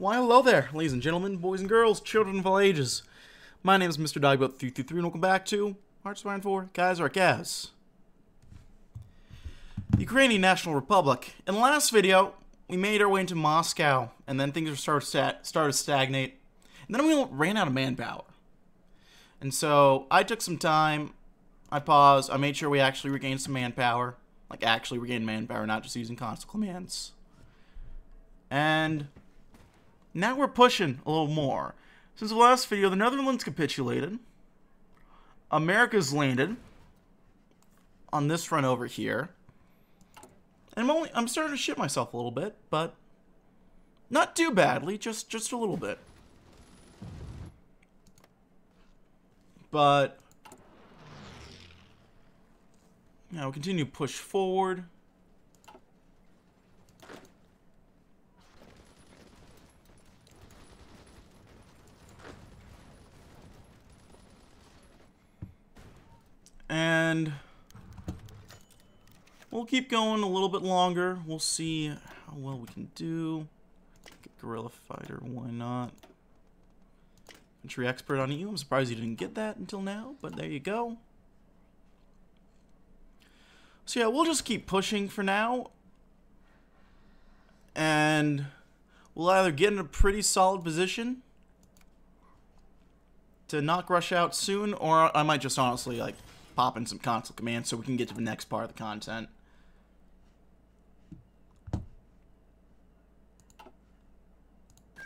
Why, hello there, ladies and gentlemen, boys and girls, children of all ages. My name is Mr. Dogboat333, and welcome back to Hearts of Iron 4 Kaiserreich. The Ukrainian National Republic. In the last video, we made our way into Moscow, and then things started, started to stagnate. And then we ran out of manpower. And so, I took some time, I paused, I made sure we actually regained some manpower. Like, actually regained manpower, not just using console commands. And now we're pushing a little more. Since the last video, the Netherlands capitulated. America's landed on this front over here. And I'm only I'm starting to shit myself a little bit, but not too badly, just just a little bit. But yeah, we'll continue to push forward. And we'll keep going a little bit longer. We'll see how well we can do. Get Guerrilla Fighter, why not? Infantry Expert on you. I'm surprised you didn't get that until now, but there you go. So yeah, we'll just keep pushing for now. And we'll either get in a pretty solid position to knock Rush out soon, or I might just honestly, like, pop in some console commands so we can get to the next part of the content.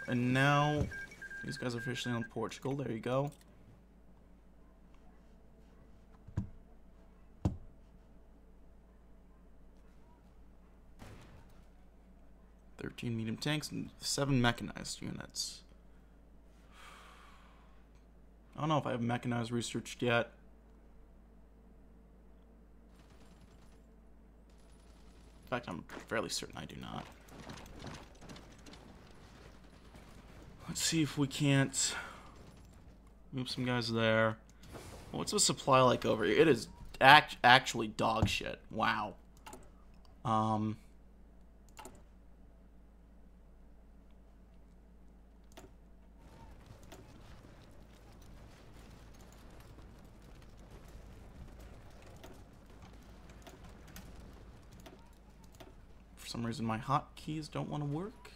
And now, these guys are officially on Portugal. There you go. Thirteen medium tanks and seven mechanized units. I don't know if I have mechanized researched yet. Fact, I'm fairly certain I do not. Let's see if we can't move some guys there. What's the supply like over here? It is act actually dog shit. Wow. Um. Some reason, my hotkeys don't want to work.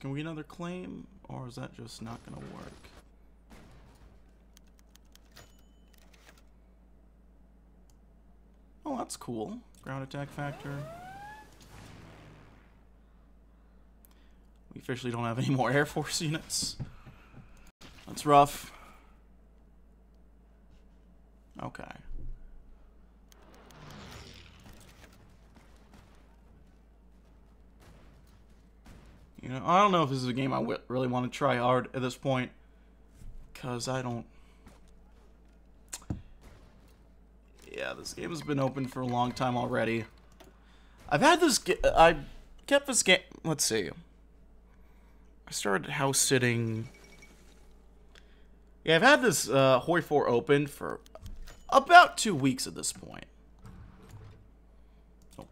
Can we get another claim, or is that just not gonna work? That's cool. Ground attack factor. We officially don't have any more Air Force units. That's rough. Okay. You know, I don't know if this is a game I really want to try hard at this point. Because I don't... Yeah, this game has been open for a long time already. I've had this... I kept this game... Let's see. I started house sitting... Yeah, I've had this uh, Hoi 4 open for about two weeks at this point. Oh.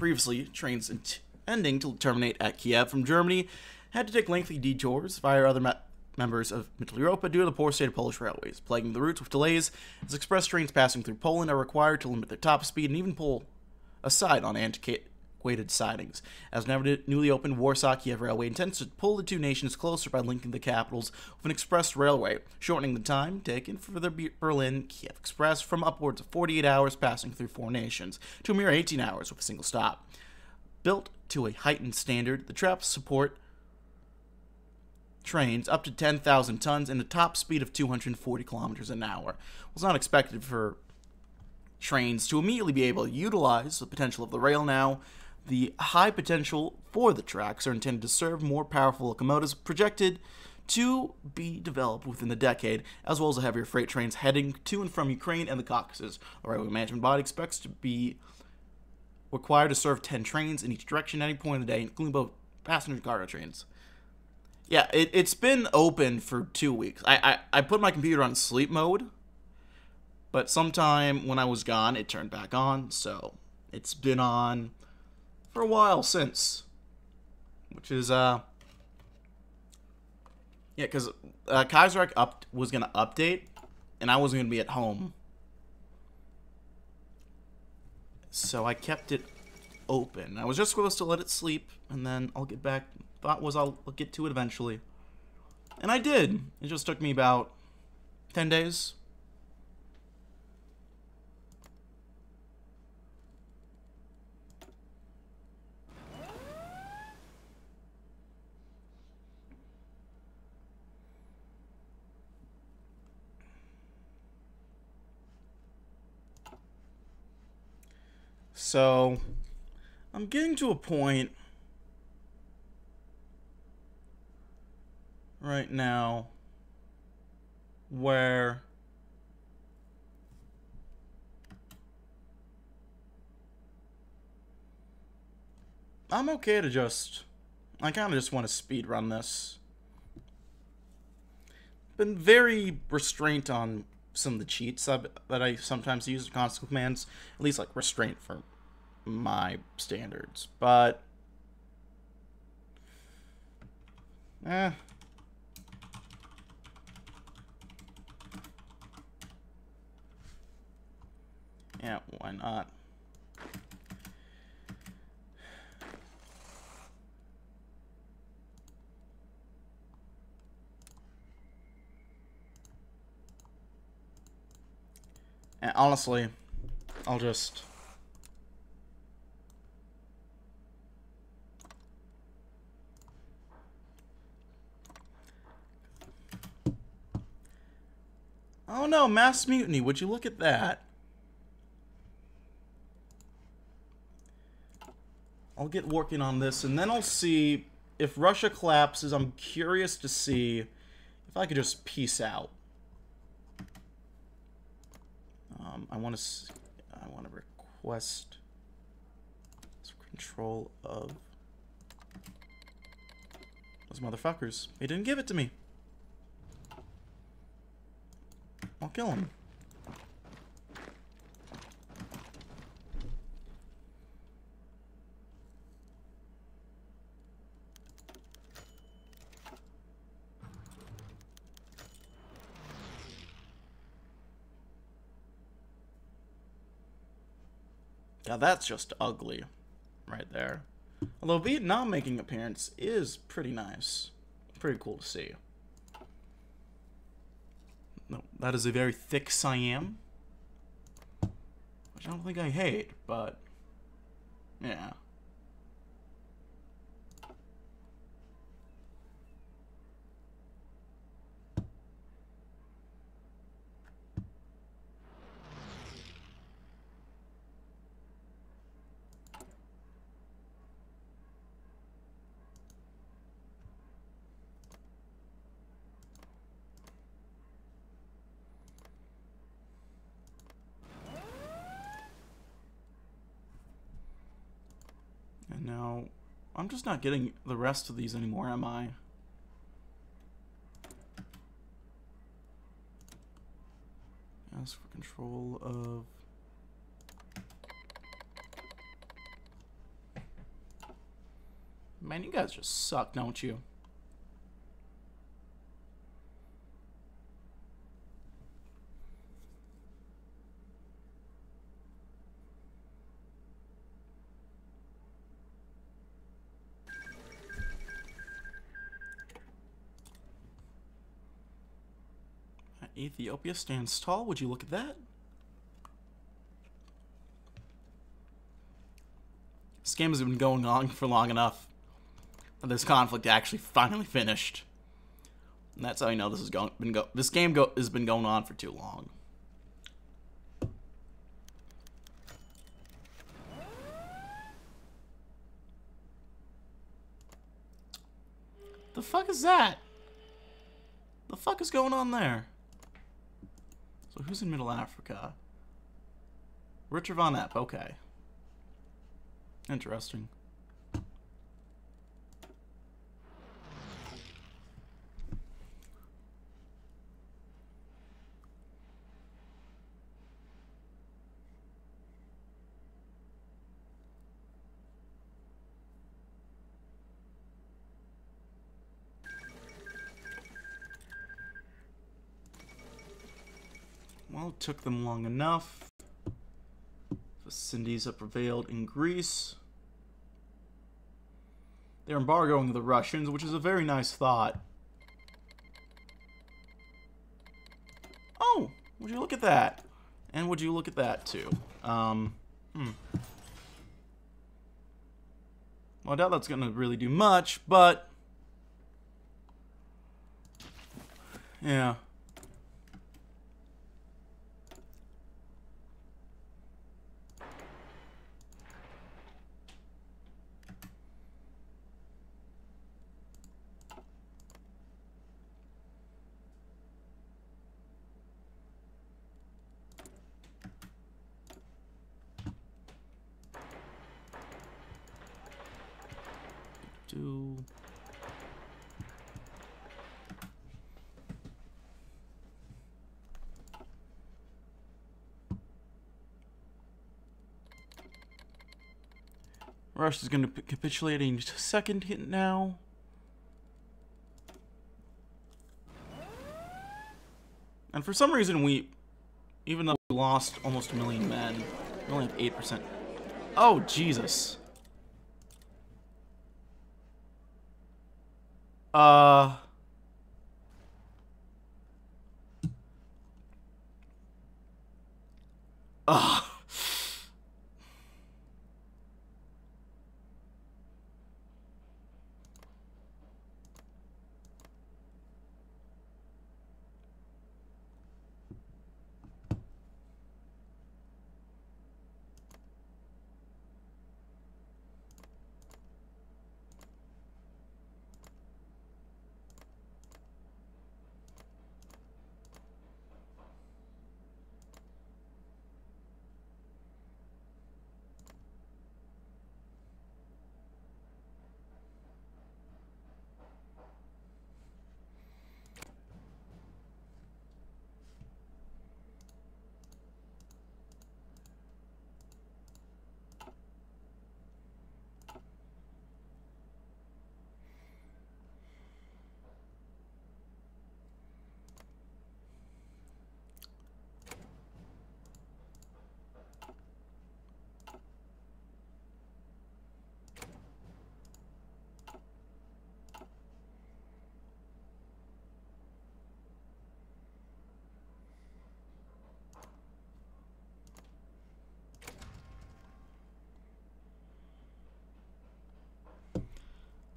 Previously, trains ending to terminate at Kiev from Germany, had to take lengthy detours via other members of Mitteleuropa due to the poor state of Polish railways, plaguing the routes with delays as express trains passing through Poland are required to limit their top speed and even pull aside on antiquated sidings. As newly opened Warsaw Kiev Railway intends to pull the two nations closer by linking the capitals with an express railway, shortening the time taken for the Berlin Kiev Express from upwards of 48 hours passing through four nations to a mere 18 hours with a single stop. Built to a heightened standard, the traps support trains up to 10,000 tons and a top speed of 240 kilometers an hour. It was not expected for trains to immediately be able to utilize the potential of the rail now. The high potential for the tracks are intended to serve more powerful locomotives projected to be developed within the decade, as well as the heavier freight trains heading to and from Ukraine and the Caucasus. The railway management body expects to be required to serve 10 trains in each direction at any point in the day, including both passenger and cargo trains. Yeah, it, it's been open for two weeks. I, I, I put my computer on sleep mode, but sometime when I was gone, it turned back on, so it's been on for a while since. Which is, uh... Yeah, because uh, up was going to update, and I wasn't going to be at home. So I kept it open. I was just supposed to let it sleep, and then I'll get back. Thought was I'll, I'll get to it eventually. And I did. It just took me about 10 days. So, I'm getting to a point right now where I'm okay to just I kind of just want to speed run this. Been very restraint on some of the cheats that I sometimes use console commands, at least like restraint for my standards. But eh. Yeah, why not? And honestly, I'll just... Oh no, mass mutiny, would you look at that? I'll get working on this, and then I'll see if Russia collapses. I'm curious to see if I could just peace out. Um, I want to I want to request control of those motherfuckers. They didn't give it to me. I'll kill him. Now that's just ugly right there. Although Vietnam making appearance is pretty nice. Pretty cool to see. No, that is a very thick Siam. Which I don't think I hate, but yeah. I'm just not getting the rest of these anymore, am I? Ask for control of... Man, you guys just suck, don't you? Ethiopia stands tall. Would you look at that? This game has been going on for long enough. This conflict actually finally finished. And that's how you know this has going been go this game go has been going on for too long. The fuck is that? The fuck is going on there? So who's in Middle Africa? Ritter von Epp, okay. Interesting. Well, it took them long enough. The Sindhis have prevailed in Greece. They're embargoing the Russians, which is a very nice thought. Oh, would you look at that? And would you look at that, too? Um, hmm. Well, I doubt that's going to really do much, but... Yeah. Do Rush is going to capitulate in just a second hit now. And for some reason, we, even though we lost almost a million men, we only have 8%. Oh, Jesus. Uh...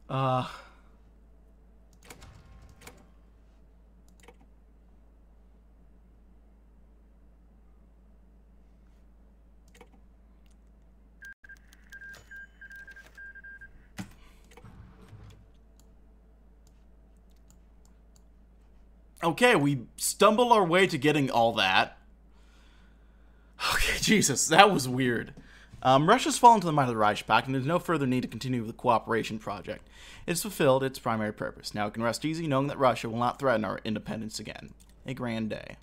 Uh... Okay, we stumbled our way to getting all that. Okay, Jesus, that was weird. Um, Russia's fallen to the might of the Reich and there's no further need to continue the cooperation project. It's fulfilled its primary purpose. Now it can rest easy knowing that Russia will not threaten our independence again. A grand day.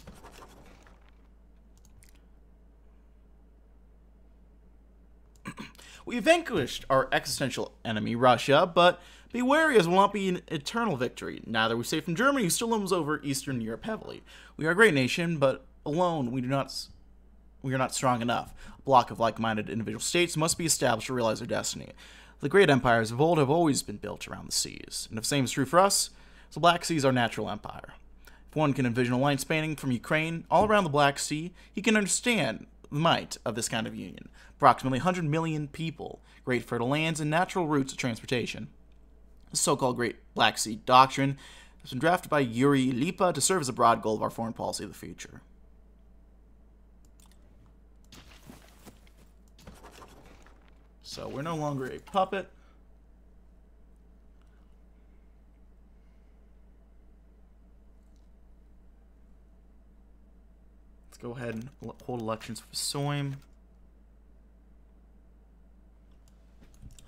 we vanquished our existential enemy, Russia, but be wary as will not be an eternal victory. Now that we safe from Germany, who still looms over Eastern Europe heavily. We are a great nation, but alone we do not we are not strong enough. Block of like-minded individual states must be established to realize their destiny. The great empires of old have always been built around the seas, and if the same is true for us, the Black Sea is our natural empire. If one can envision a line spanning from Ukraine all around the Black Sea, he can understand the might of this kind of union. Approximately 100 million people, great fertile lands, and natural routes of transportation. The so-called Great Black Sea Doctrine has been drafted by Yuri Lipa to serve as a broad goal of our foreign policy of the future. So we're no longer a puppet. Let's go ahead and hold elections for Soim.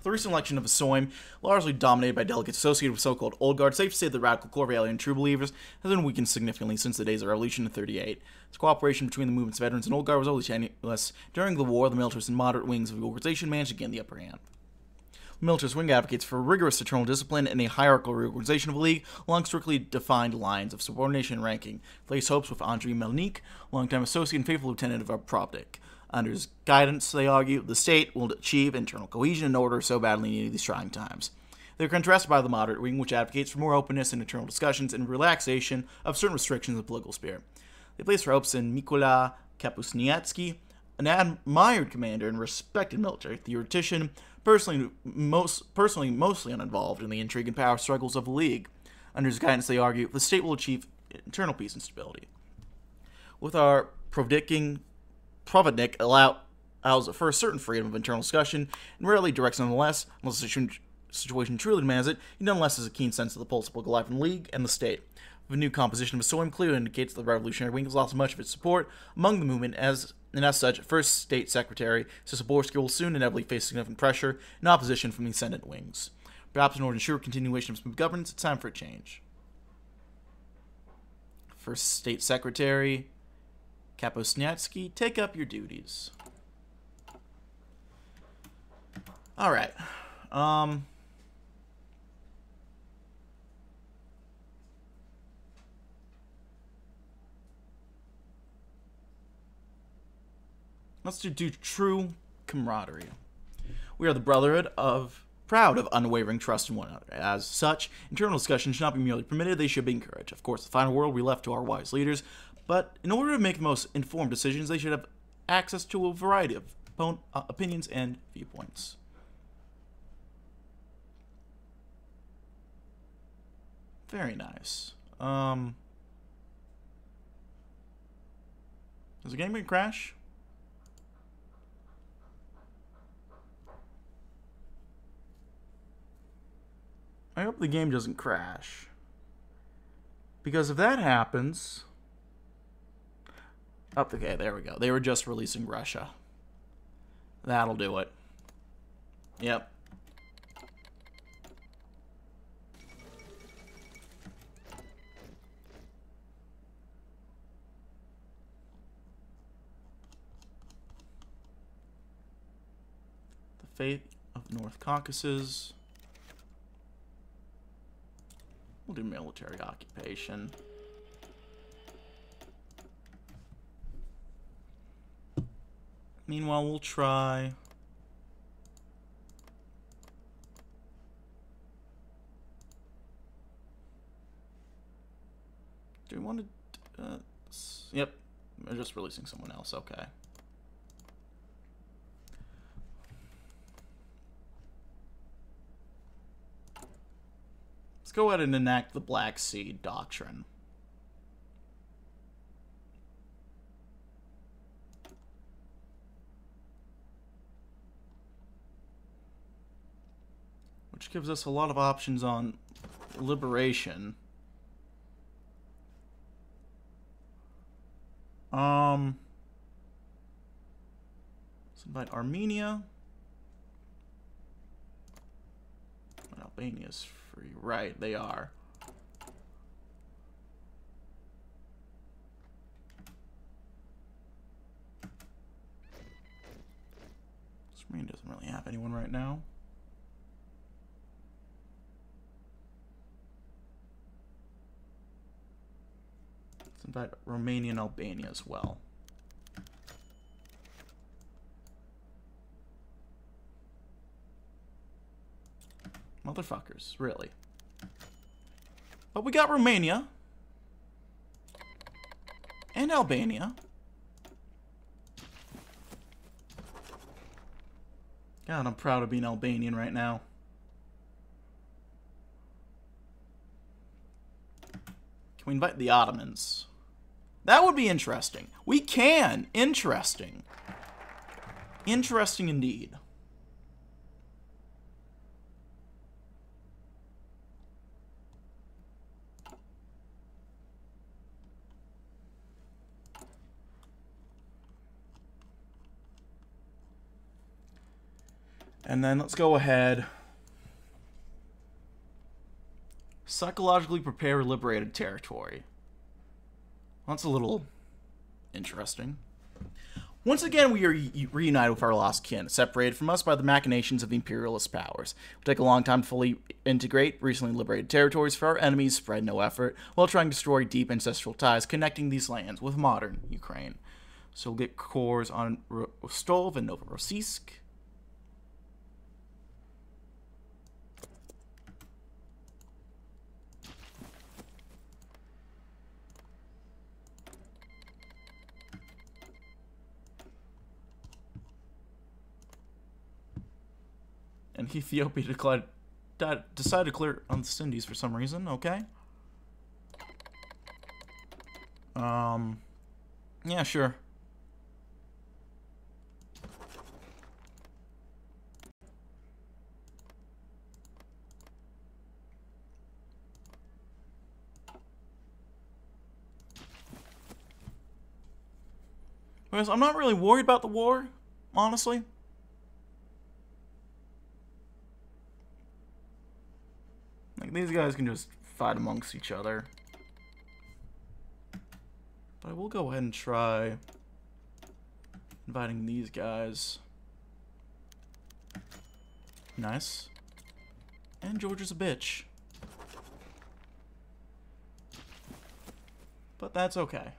The recent election of Soim, largely dominated by delegates associated with so-called Old Guard, safe to say the radical core true believers has been weakened significantly since the days of revolution in 38. Its cooperation between the movement's veterans and Old Guard was always tenuous. During the war, the militarist and moderate wings of the organization managed to gain the upper hand. The militarist wing advocates for rigorous internal discipline and a hierarchical reorganization of the League along strictly defined lines of subordination and ranking. Place hopes with Andrei Melnik, longtime associate and faithful lieutenant of Provodnik. Under his guidance, they argue, the state will achieve internal cohesion and order so badly needed these trying times. They're contrasted by the moderate wing, which advocates for more openness in internal discussions and relaxation of certain restrictions of the political sphere. They place their hopes in Mykola Kapustiansky, an admired commander and respected military theoretician, personally, most, personally mostly uninvolved in the intrigue and power struggles of the League. Under his guidance, they argue, the state will achieve internal peace and stability. With our predicting Provodnik allow, allows for a certain freedom of internal discussion and rarely directs nonetheless, unless the situation truly demands it, he nonetheless has a keen sense of the pulse of political life in the League and the state. The new composition of Soim clearly indicates that the Revolutionary Wing has lost much of its support among the movement, as and as such, First State Secretary Sisoborsky will soon inevitably face significant pressure and opposition from the ascendant wings. Perhaps in order to ensure continuation of smooth governance, it's time for a change. First State Secretary Kapustiansky, take up your duties. All right. Um. Let's do, do true camaraderie. We are the brotherhood of proud of unwavering trust in one another. As such, internal discussion should not be merely permitted, they should be encouraged. Of course, the final word we left to our wise leaders, but in order to make the most informed decisions, they should have access to a variety of uh, opinions and viewpoints. Very nice. Um, is the game going to crash? I hope the game doesn't crash. Because if that happens, Oh, okay, there we go. They were just releasing Russia. That'll do it. Yep. The fate of North Caucasus. We'll do military occupation. Meanwhile, we'll try... Do we want to... Uh, yep, we're just releasing someone else, okay. Go ahead and enact the Black Sea Doctrine. which gives us a lot of options on liberation. Um, let's invite Armenia. Albania's free. Right, they are. Screen doesn't really have anyone right now. invite Romania and Albania as well. Motherfuckers, really. But we got Romania. And Albania. God, I'm proud of being Albanian right now. Can we invite the Ottomans? That would be interesting. We can. Interesting. Interesting indeed. And then let's go ahead. Psychologically prepare liberated territory. That's a little interesting. Once again, we are reunited with our lost kin, separated from us by the machinations of the imperialist powers. It will take a long time to fully integrate recently liberated territories, for our enemies spread no effort while trying to destroy deep ancestral ties connecting these lands with modern Ukraine. So we'll get cores on Rostov and Novorossiysk. And Ethiopia declared, decided to clear on the Indies for some reason. Okay. Um. Yeah, sure. I'm not really worried about the war, honestly. These guys can just fight amongst each other. But I will go ahead and try inviting these guys. Nice. And George is a bitch. But that's okay.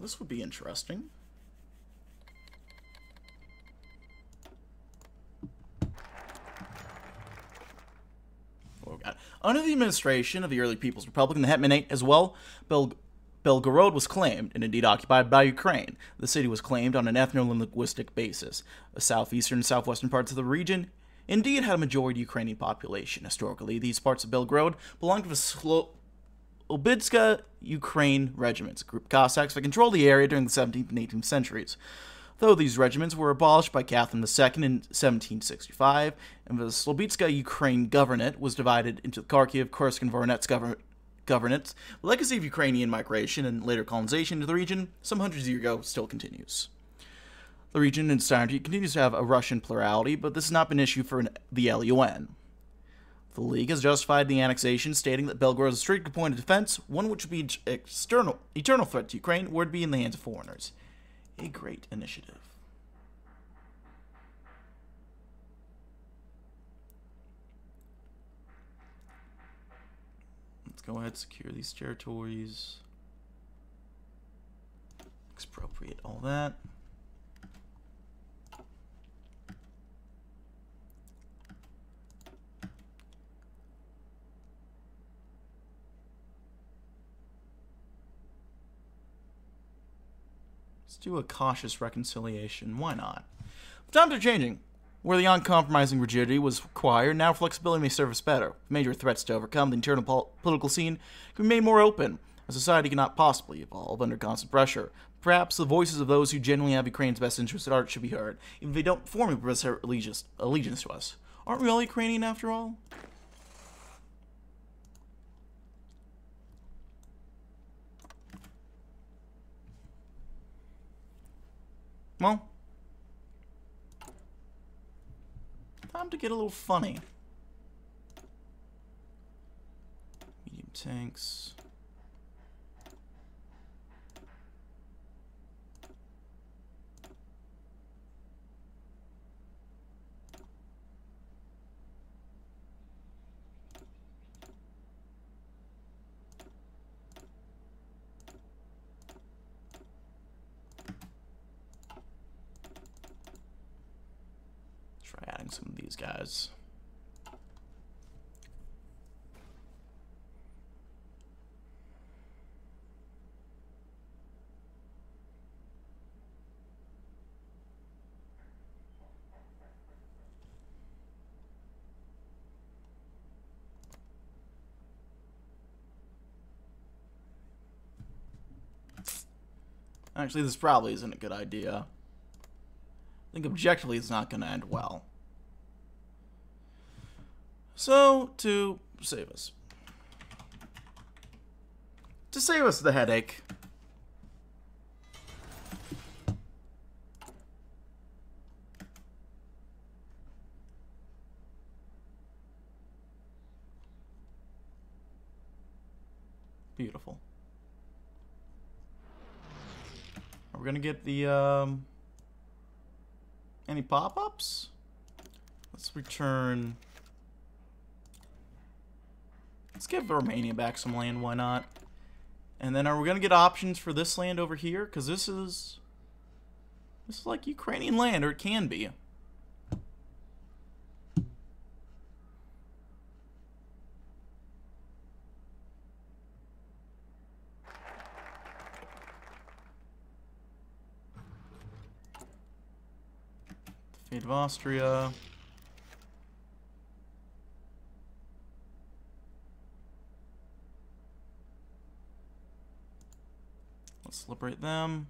This would be interesting. Oh, God. Under the administration of the early People's Republic and the Hetmanate as well, Bel Belgorod was claimed, and indeed occupied by Ukraine. The city was claimed on an ethno-linguistic basis. The southeastern and southwestern parts of the region indeed had a majority Ukrainian population. Historically, these parts of Belgorod belonged to the Slo Obidska Ukraine regiments, a group Cossacks that controlled the area during the 17th and 18th centuries. Though these regiments were abolished by Catherine II in 1765, and the Slobitska Ukraine Governorate was divided into the Kharkiv, Kursk, and Voronezh govern governorates, the legacy of Ukrainian migration and later colonization into the region, some hundreds of years ago, still continues. The region in its entirety continues to have a Russian plurality, but this has not been an issue for the LUN. The League has justified the annexation, stating that Belgorod is a strict point of defense, one which would be external, eternal threat to Ukraine, would be in the hands of foreigners. A great initiative. Let's go ahead secure these territories. Expropriate all that. Do a cautious reconciliation. Why not? Times are changing. Where the uncompromising rigidity was required, now flexibility may serve us better. Major threats to overcome the internal pol political scene can be made more open. A society cannot possibly evolve under constant pressure. Perhaps the voices of those who genuinely have Ukraine's best interests at heart should be heard, even if they don't formally profess allegiance, allegiance to us. Aren't we all Ukrainian after all? Well, time to get a little funny. Medium tanks. some of these guys. Actually, this probably isn't a good idea. I think objectively it's not going to end well. So, to save us. To save us the headache. Beautiful. Are we gonna get the, um... Any pop-ups? Let's return... Let's give Romania back some land, why not? And then are we going to get options for this land over here? Because this is... This is like Ukrainian land, or it can be. Of Austria. Let's liberate them.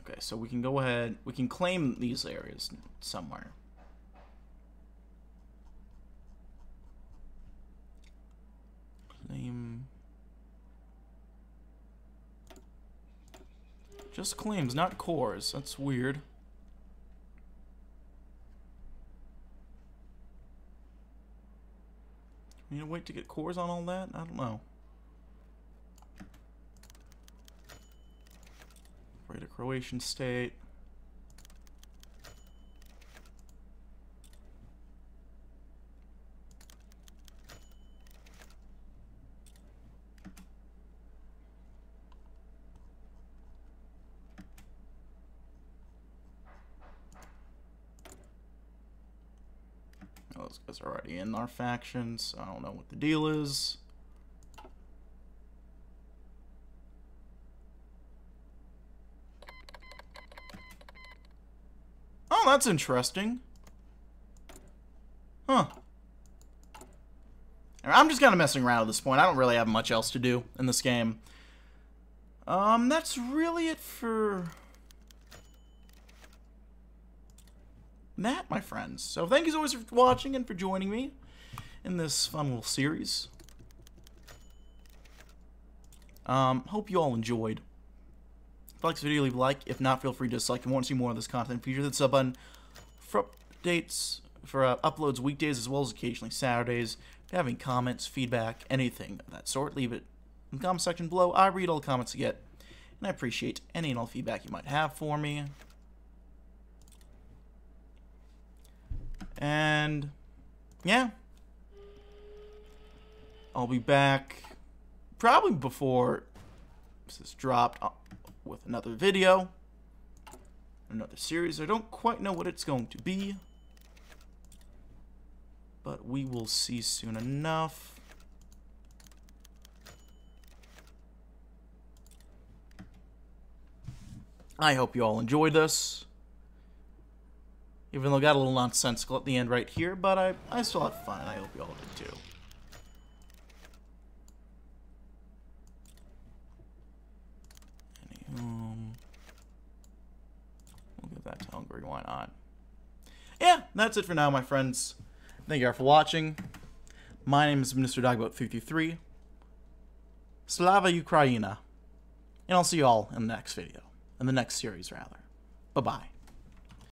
Okay, so we can go ahead, we can claim these areas somewhere. Claim... Just claims, not cores. That's weird. You need to wait to get cores on all that? I don't know. Right, a Croatian state. those guys are in our faction, so I don't know what the deal is. Oh, that's interesting. Huh. I'm just kind of messing around at this point. I don't really have much else to do in this game. Um, that's really it for that, my friends. So thank you as always for watching and for joining me in this fun little series. Um, hope you all enjoyed. If you like this video, leave a like. If not, feel free to dislike. If you want to see more of this content, feature the sub button for updates, for uh, uploads weekdays as well as occasionally Saturdays. If you have any comments, feedback, anything of that sort, leave it in the comment section below. I read all the comments you get, and I appreciate any and all feedback you might have for me. And yeah, I'll be back probably before this is dropped uh, with another video, another series. I don't quite know what it's going to be, but we will see soon enough. I hope you all enjoyed this. Even though it got a little nonsensical at the end right here, but I, I still had fun, I hope you all did too. Um, we'll give that to Hungary, why not? Yeah, that's it for now, my friends. Thank you all for watching. My name is Mr. Dogboat333. Slava Ukraina. And I'll see you all in the next video. In the next series, rather. Bye-bye.